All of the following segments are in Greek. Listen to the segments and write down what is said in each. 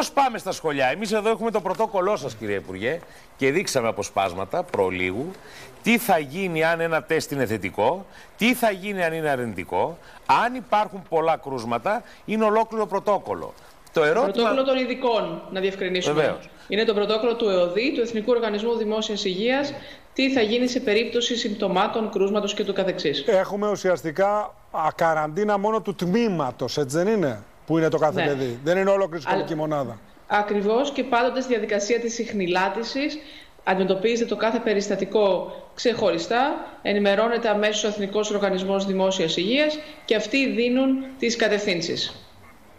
Πώ πάμε στα σχολιά. Εμείς εδώ έχουμε το πρωτόκολλό σας, κύριε Υπουργέ, και δείξαμε αποσπάσματα προλίγου τι θα γίνει αν ένα τεστ είναι θετικό, τι θα γίνει αν είναι αρνητικό. Αν υπάρχουν πολλά κρούσματα, είναι ολόκληρο πρωτόκολλο. Το ερώτημα... Πρωτόκολλο των ειδικών, να διευκρινίσουμε. Βεβαίως. Είναι το πρωτόκολλο του ΕΟΔΗ, του Εθνικού Οργανισμού Δημόσιας Υγείας, τι θα γίνει σε περίπτωση συμπτωμάτων, κρούσματος και του καθεξής. Έχουμε ουσιαστικά καραντίνα μόνο του τμήματος, έτσι δεν είναι, που είναι το κάθε ναι. παιδί. Δεν είναι ολόκληρη σχολική μονάδα. Ακριβώς και πάντοτε στη διαδικασία της συχνηλάτησης αντιμετωπίζεται το κάθε περιστατικό ξεχωριστά, ενημερώνεται αμέσως ο Εθνικός Οργανισμός Δημόσιας Υγείας και αυτοί δίνουν τις κατευθύνσεις.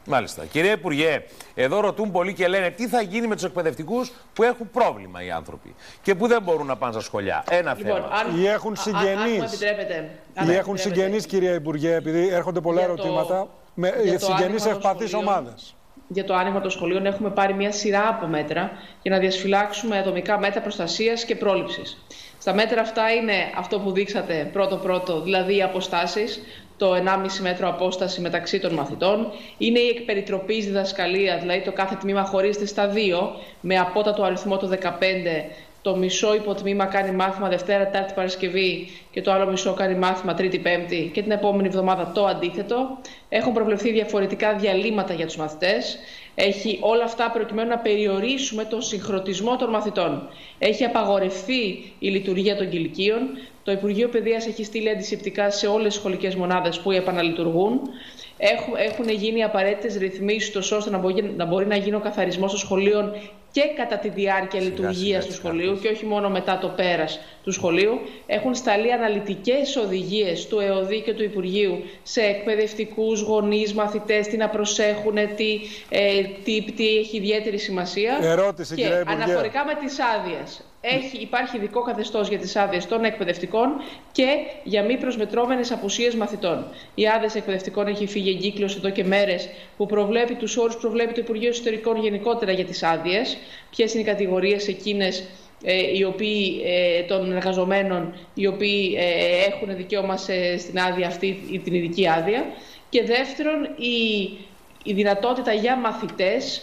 Μάλιστα. Κύριε Υπουργέ, εδώ ρωτούν πολλοί και λένε τι θα γίνει με τους εκπαιδευτικούς που έχουν πρόβλημα οι άνθρωποι και που δεν μπορούν να πάνε στα σχολεία. Ένα λοιπόν, θέμα. Αν, ή έχουν συγγενείς. Ή έχουν συγγενείς, κυρία Υπουργέ, επειδή έρχονται πολλά ερωτήματα. Με συγγενείς ευπαθείς ομάδες. Για το άνοιγμα των σχολείων έχουμε πάρει μια σειρά από μέτρα για να διασφυλάξουμε ατομικά μέτρα προστασίας και πρόληψης. Στα μέτρα αυτά είναι αυτό που δείξατε πρώτο-πρώτο, δηλαδή οι αποστάσεις, το 1,5 μέτρο απόσταση μεταξύ των μαθητών. Είναι η εκπεριτροπής διδασκαλία, δηλαδή το κάθε τμήμα χωρίζεται στα δύο, με απότατο αριθμό το 15 το μισό υποτμήμα κάνει μάθημα Δευτέρα, Τετάρτη, Παρασκευή και το άλλο μισό κάνει μάθημα Τρίτη, Πέμπτη και την επόμενη εβδομάδα το αντίθετο. Έχουν προβλεφθεί διαφορετικά διαλύματα για τους μαθητές. Έχει όλα αυτά προκειμένου να περιορίσουμε τον συγχρονισμό των μαθητών. Έχει απαγορευτεί η λειτουργία των κηλικίων. Το Υπουργείο Παιδείας έχει στείλει αντισηπτικά σε όλες τις σχολικές μονάδες που επαναλειτουργούν. Έχουν, έχουν γίνει απαραίτητες ρυθμίσεις ώστε να μπορεί, να μπορεί να γίνει ο καθαρισμός των σχολείων και κατά τη διάρκεια λειτουργίας του σχολείου και όχι μόνο μετά το πέρας του σχολείου. Έχουν σταλεί αναλυτικές οδηγίες του ΕΟΔΗ και του Υπουργείου σε εκπαιδευτικούς, γονείς, μαθητές, τι να προσέχουν, τι, ε, τι, τι έχει ιδιαίτερη σημασία. Ερώτηση, και αναφορικά με τις άδειες. Έχει, υπάρχει ειδικό καθεστώς για τις άδειες των εκπαιδευτικών και για μη προσμετρώμενες απουσίες μαθητών. Οι άδειες εκπαιδευτικών έχει φύγει εγκύκλιο εδώ και μέρες που προβλέπει τους όρους, προβλέπει το Υπουργείο Εσωτερικών γενικότερα για τις άδειες. Ποιες είναι οι κατηγορίες εκείνες ε, οι οποίοι, ε, των εργαζομένων οι οποίοι ε, έχουν δικαίωμα σε, στην άδεια αυτή ή την ειδική άδεια. Και δεύτερον, η, η δυνατότητα για μαθητές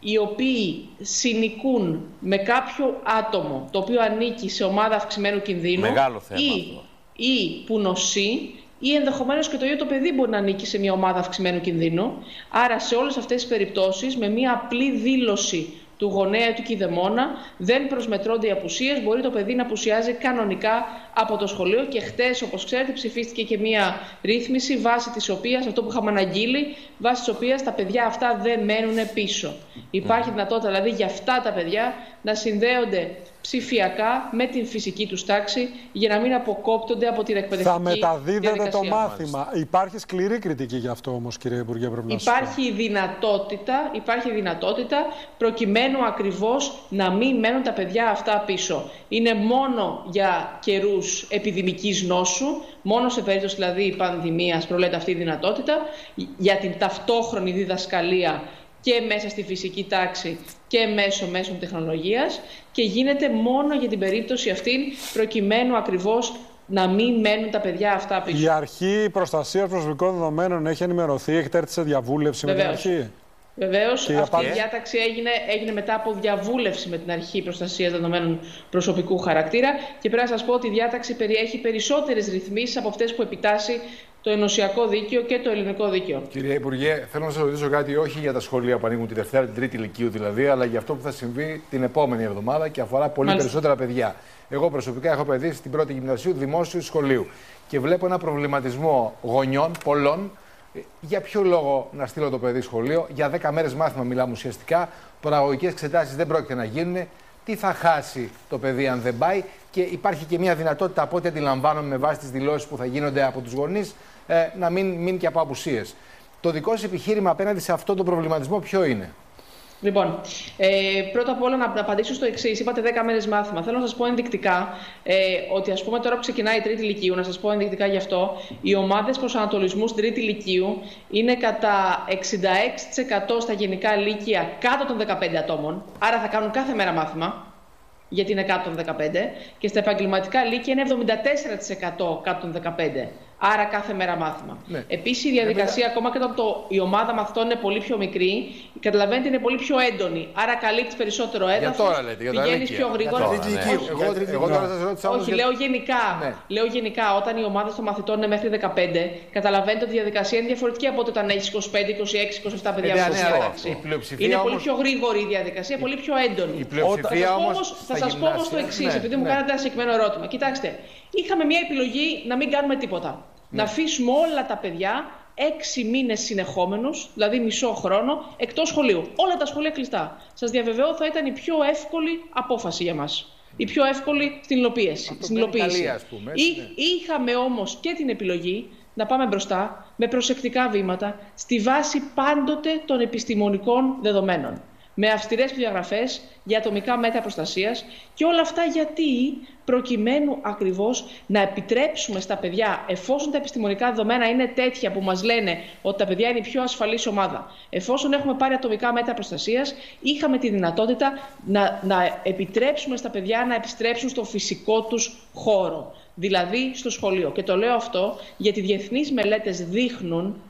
οι οποίοι συνοικούν με κάποιο άτομο το οποίο ανήκει σε ομάδα αυξημένου κινδύνου Μεγάλο θέμα ή, ή που νοσεί ή ενδεχομένως και το ίδιο το παιδί μπορεί να ανήκει σε μια ομάδα αυξημένου κινδύνου. Άρα, σε όλες αυτές τις περιπτώσεις, με μια απλή δήλωση του γονέα του κηδεμόνα, δεν προσμετρώνται οι απουσίες. Μπορεί το παιδί να απουσιάζει κανονικά από το σχολείο. Και χτες, όπως ξέρετε, ψηφίστηκε και μία ρύθμιση βάσει της οποίας, αυτό που είχαμε αναγγείλει, βάσει της οποίας τα παιδιά αυτά δεν μένουν πίσω. Υπάρχει δυνατότητα δηλαδή για αυτά τα παιδιά να συνδέονται ψηφιακά με την φυσική τους τάξη για να μην αποκόπτονται από την εκπαιδευτική Θα μεταδίδεται το μάθημα. Υπάρχει σκληρή κριτική γι' αυτό όμως, κύριε Υπουργέ, πρέπει υπάρχει δυνατότητα, υπάρχει δυνατότητα προκειμένου ακριβώς να μην μένουν τα παιδιά αυτά πίσω. Είναι μόνο για καιρούς επιδημικής νόσου, μόνο σε περίπτωση δηλαδή πανδημίας προβλέπεται αυτή η δυνατότητα, για την ταυτόχρονη διδασκαλία και μέσα στη φυσική τάξη και μέσω μέσων τεχνολογίας και γίνεται μόνο για την περίπτωση αυτή προκειμένου ακριβώς να μην μένουν τα παιδιά αυτά πίσω. Η αρχή προστασίας προσωπικών δεδομένων έχει ενημερωθεί, έχετε έρθει σε διαβούλευση Βεβαίως. με την αρχή; Βεβαίως, αυτή η διάταξη έγινε, έγινε μετά από διαβούλευση με την Αρχή Προστασίας Δεδομένων Προσωπικού Χαρακτήρα και πρέπει να σας πω ότι η διάταξη περιέχει περισσότερες ρυθμίσεις από αυτές που επιτάσσει το ενωσιακό δίκαιο και το ελληνικό δίκαιο. Κύριε Υπουργέ, θέλω να σας ρωτήσω κάτι όχι για τα σχολεία που ανοίγουν τη Δευτέρα, την Τρίτη Λυκείου δηλαδή, αλλά για αυτό που θα συμβεί την επόμενη εβδομάδα και αφορά πολύ Μάλιστα. περισσότερα παιδιά. Εγώ προσωπικά έχω παιδί στην πρώτη γυμνασίου δημόσιου σχολείου και βλέπω ένα προβληματισμό γονιών πολλών. Για ποιο λόγο να στείλω το παιδί σχολείο, για 10 μέρες μάθημα μιλάμε ουσιαστικά, προαγωγικές εξετάσεις δεν πρόκειται να γίνουν. Τι θα χάσει το παιδί αν δεν πάει, και υπάρχει και μια δυνατότητα από ό,τι αντιλαμβάνομαι με βάση τις δηλώσεις που θα γίνονται από τους γονείς ε, να μην μείνει και από απουσίες. Το δικό σας επιχείρημα απέναντι σε αυτό τον προβληματισμό ποιο είναι; Λοιπόν, ε, πρώτα απ' όλα να απαντήσω στο εξής. Είπατε 10 μέρες μάθημα. Θέλω να σας πω ενδεικτικά ε, ότι, ας πούμε, τώρα που ξεκινάει η τρίτη ηλικίου, να σας πω ενδεικτικά γι' αυτό, οι ομάδες προσανατολισμού στην τρίτη ηλικίου είναι κατά 66% στα γενικά λύκεια κάτω των 15 ατόμων. Άρα θα κάνουν κάθε μέρα μάθημα γιατί είναι κάτω των 15 και στα επαγγελματικά λύκεια είναι 74% κάτω των 15. Άρα κάθε μέρα μάθημα. Ναι. Επίσης η διαδικασία, ακόμα και όταν το, η ομάδα μαθητών είναι πολύ πιο μικρή, καταλαβαίνετε είναι πολύ πιο έντονη. Άρα καλύπτεις περισσότερο έδαφος. Πηγαίνεις πιο γρήγορα. Ναι. Εγώ, εγώ τώρα σας ρώτησα Όχι, λέω γενικά. Ναι. Λέω γενικά, όταν η ομάδα των μαθητών είναι μέχρι 15, καταλαβαίνετε ότι η διαδικασία είναι διαφορετική από όταν έχεις 25, 26, 27 παιδιά ε, ναι, Είναι πολύ πιο γρήγορη η διαδικασία, πολύ πιο έντονη. Η πλειοψηφία όμως. Θα σας πω όμως το εξής, επειδή μου κάνατε ένα συγκεκριμένο ερώτημα. Κοιτάξτε, είχαμε μια επιλογή να μην κάνουμε τίποτα. Να αφήσουμε όλα τα παιδιά έξι μήνες συνεχόμενους, δηλαδή μισό χρόνο, εκτός σχολείου. Όλα τα σχολεία κλειστά. Σας διαβεβαιώ θα ήταν η πιο εύκολη απόφαση για μας. Η πιο εύκολη στην υλοποίηση. Στην υλοποίηση. ας πούμε, ναι. Είχαμε όμως και την επιλογή να πάμε μπροστά με προσεκτικά βήματα στη βάση πάντοτε των επιστημονικών δεδομένων με αυστηρές διαγραφές για ατομικά μέτρα προστασίας και όλα αυτά γιατί προκειμένου ακριβώς να επιτρέψουμε στα παιδιά, εφόσον τα επιστημονικά δεδομένα είναι τέτοια που μας λένε ότι τα παιδιά είναι η πιο ασφαλής ομάδα, εφόσον έχουμε πάρει ατομικά μέτρα προστασίας, είχαμε τη δυνατότητα να, να επιτρέψουμε στα παιδιά να επιστρέψουν στο φυσικό τους χώρο, δηλαδή στο σχολείο. Και το λέω αυτό γιατί διεθνείς μελέτες δείχνουν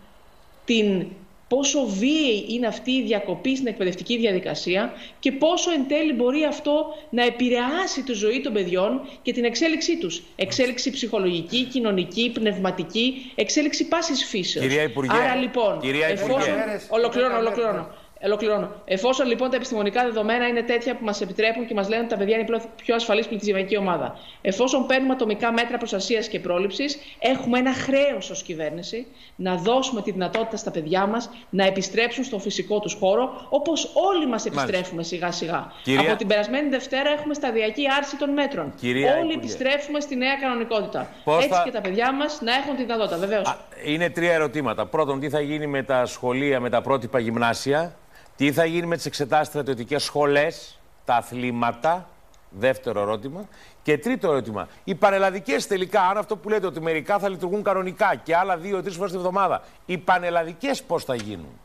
την πόσο βίαιη είναι αυτή η διακοπή στην εκπαιδευτική διαδικασία και πόσο εν τέλει μπορεί αυτό να επηρεάσει τη ζωή των παιδιών και την εξέλιξή τους. Εξέλιξη ψυχολογική, κοινωνική, πνευματική, εξέλιξη πάσης φύσεως. Κυρία Υπουργέ, Άρα λοιπόν, κυρία εφόσον... Ολοκληρώνω, ολοκληρώνω. Ολοκληρώνω. Εφόσον λοιπόν τα επιστημονικά δεδομένα είναι τέτοια που μας επιτρέπουν και μας λένε ότι τα παιδιά είναι η πιο ασφαλής πληθυσμιακή ομάδα. Εφόσον παίρνουμε ατομικά μέτρα προστασίας και πρόληψης, έχουμε ένα χρέος ως κυβέρνηση να δώσουμε τη δυνατότητα στα παιδιά μας να επιστρέψουν στο φυσικό τους χώρο, όπως όλοι μας επιστρέφουμε σιγά-σιγά. Κυρία... Από την περασμένη Δευτέρα έχουμε σταδιακή άρση των μέτρων. Κυρία όλοι επιστρέφουμε στη νέα κανονικότητα. Πώς Έτσι θα... και τα παιδιά μας να έχουν τη δυνατότητα. Βεβαίως. Είναι τρία ερωτήματα. Πρώτον, τι θα γίνει με τα σχολεία, με τα πρότυπα γυμνάσια; Τι θα γίνει με τις εξετάσεις στρατιωτικές σχολές, τα αθλήματα, δεύτερο ερώτημα. Και τρίτο ερώτημα, οι πανελλαδικές τελικά, αν αυτό που λέτε ότι μερικά θα λειτουργούν κανονικά και άλλα δύο-τρει φορές τη βδομάδα, οι πανελλαδικές πώς θα γίνουν;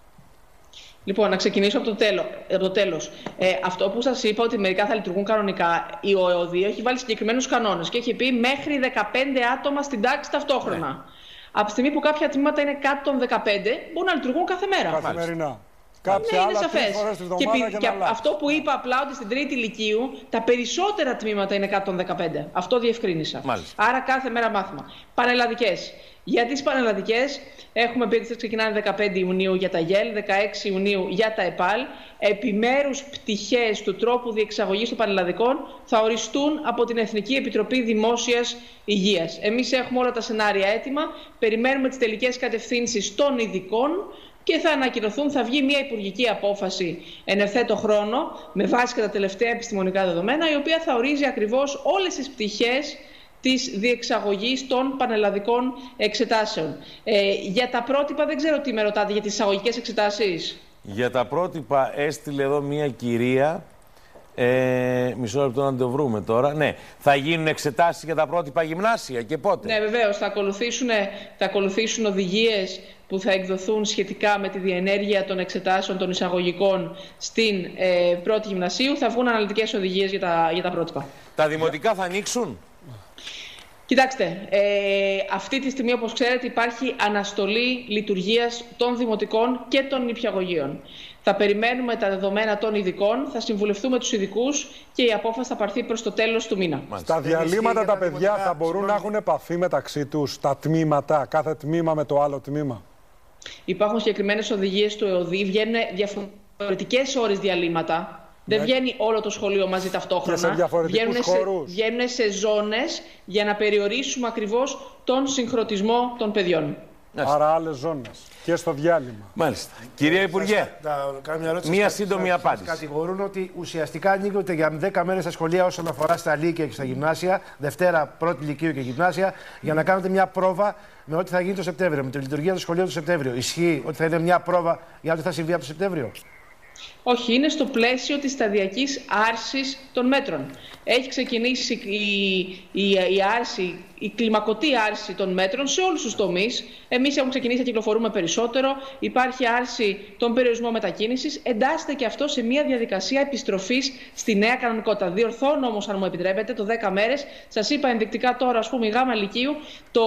Λοιπόν, να ξεκινήσω από το, τέλο, από το τέλος. Ε, αυτό που σας είπα ότι μερικά θα λειτουργούν κανονικά, η ΟΕΟΔΙ έχει βάλει συγκεκριμένους κανόνες και έχει πει μέχρι 15 άτομα στην τάξη ταυτόχρονα. Ναι. Από τη στιγμή που κάποια τμήματα είναι κάτω των 15, μπορούν να λειτουργούν κάθε μέρα. Καθημερινά. Κάποια ναι, άλλα είναι σαφές. Και, και, και αυτό που είπα απλά ότι στην τρίτη ηλικίου τα περισσότερα τμήματα είναι κάτω των 15. Αυτό διευκρίνησα. Μάλιστα. Άρα κάθε μέρα μάθημα. Πανελλαδικές. Για τις πανελλαδικές έχουμε πει ότι θα ξεκινάνε 15 Ιουνίου για τα ΓΕΛ, 16 Ιουνίου για τα ΕΠΑΛ. Επιμέρους πτυχές του τρόπου διεξαγωγής των πανελλαδικών θα οριστούν από την Εθνική Επιτροπή Δημόσιας Υγείας. Εμείς έχουμε όλα τα σενάρια έτοιμα. Περιμένουμε τις τελικές κατευθύνσεις των ειδικών και θα ανακοινωθούν, θα βγει μια υπουργική απόφαση εν ευθέτω χρόνο με βάση και τα τελευταία επιστημονικά δεδομένα η οποία θα ορίζει ακριβώς όλες τις πτυχές της διεξαγωγής των πανελλαδικών εξετάσεων. Ε, για τα πρότυπα δεν ξέρω τι με ρωτάτε για τις εισαγωγικές εξετάσεις. Για τα πρότυπα έστειλε εδώ μια κυρία ε, μισό λεπτό να το βρούμε τώρα. Ναι. Θα γίνουν εξετάσεις για τα πρότυπα γυμνάσια και πότε; Ναι, βεβαίως. Θα ακολουθήσουν, θα ακολουθήσουν οδηγίες που θα εκδοθούν σχετικά με τη διενέργεια των εξετάσεων των εισαγωγικών στην ε, πρώτη γυμνασίου. Θα βγουν αναλυτικές οδηγίες για τα, για τα πρότυπα. Τα δημοτικά θα ανοίξουν; Κοιτάξτε, ε, αυτή τη στιγμή, όπως ξέρετε, υπάρχει αναστολή λειτουργίας των δημοτικών και των νηπιαγωγείων. Θα περιμένουμε τα δεδομένα των ειδικών, θα συμβουλευτούμε τους ειδικούς και η απόφαση θα πάρθει προς το τέλος του μήνα. Στα διαλύματα τα παιδιά θα μπορούν να έχουν επαφή μεταξύ τους, τα τμήματα, κάθε τμήμα με το άλλο τμήμα; Υπάρχουν συγκεκριμένες οδηγίες του ΕΟΔΗ, βγαίνουν διαφορετικές ώρες διαλύματα. Δεν ναι. βγαίνει όλο το σχολείο μαζί ταυτόχρονα. σε βγαίνουν, σε, βγαίνουν σε ζώνες για να περιορίσουμε ακριβώς τον συγχρονισμό των παιδιών. Άρα άλλες ζώνες. Και στο διάλειμμα. Μάλιστα. Κυρία Υπουργέ, μία σύντομη απάντηση. Κατηγορούν ότι ουσιαστικά ανοίγονται για 10 μέρες στα σχολεία όσον αφορά στα Λύκεια και στα γυμνάσια, Δευτέρα, πρώτη Λυκείου και γυμνάσια, για να κάνετε μια πρόβα με ό,τι θα γίνει το Σεπτέμβριο, με τη λειτουργία του σχολείου το Σεπτέμβριο. Ισχύει ότι θα είναι μια πρόβα για ό,τι θα συμβεί από το Σεπτέμβριο; Όχι, είναι στο πλαίσιο της σταδιακής άρσης των μέτρων. Έχει ξεκινήσει η, η, η, άρση, η κλιμακωτή άρση των μέτρων σε όλους τους τομείς. Εμείς έχουμε ξεκινήσει να κυκλοφορούμε περισσότερο. Υπάρχει άρση των περιορισμών μετακίνησης. Εντάσσεται και αυτό σε μια διαδικασία επιστροφής στη νέα κανονικότητα. Διορθώνω όμως, αν μου επιτρέπετε, το 10 μέρες. Σας είπα ενδεικτικά τώρα, ας πούμε, η γάμα λυκείου, το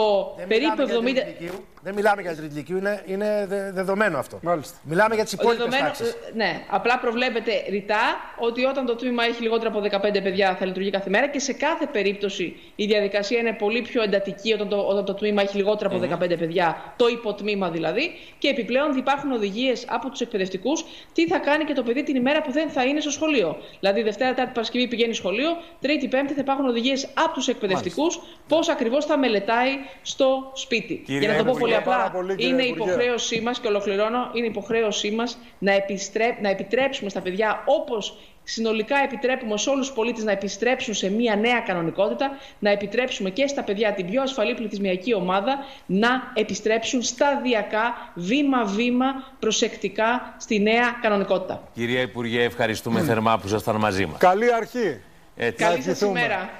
περίπου 70... Δεν μιλάμε για τρίτη ηλικίου, είναι, είναι δεδομένο αυτό. Μάλιστα. Μιλάμε για τις υπόλοιπες τάξεις. Ναι, απλά προβλέπεται ρητά ότι όταν το τμήμα έχει λιγότερα από 15 παιδιά θα λειτουργεί κάθε μέρα και σε κάθε περίπτωση η διαδικασία είναι πολύ πιο εντατική όταν το, όταν το τμήμα έχει λιγότερα από 15 παιδιά, το υποτμήμα δηλαδή. Και επιπλέον υπάρχουν οδηγίες από τους εκπαιδευτικούς τι θα κάνει και το παιδί την ημέρα που δεν θα είναι στο σχολείο. Δηλαδή, Δευτέρα, Τετάρτη, Παρασκευή πηγαίνει σχολείο, Τρίτη, Πέμπτη θα υπάρχουν οδηγίες από τους εκπαιδευτικούς πώς ακριβώς θα μελετάει στο σπίτι. Για να το πω πολύ απλά, είναι υποχρέωσή μας και ολοκληρώνω, είναι υποχρέωσή μας να, να επιτρέψουμε στα παιδιά όπως συνολικά επιτρέπουμε σε όλους τους πολίτες να επιστρέψουν σε μια νέα κανονικότητα, να επιτρέψουμε και στα παιδιά την πιο ασφαλή πληθυσμιακή ομάδα να επιστρέψουν σταδιακά, βήμα-βήμα, προσεκτικά στη νέα κανονικότητα. Κυρία Υπουργέ, ευχαριστούμε θερμά που ήσασταν μαζί μας. Καλή αρχή. Έτσι. Καλή σας ημέρα.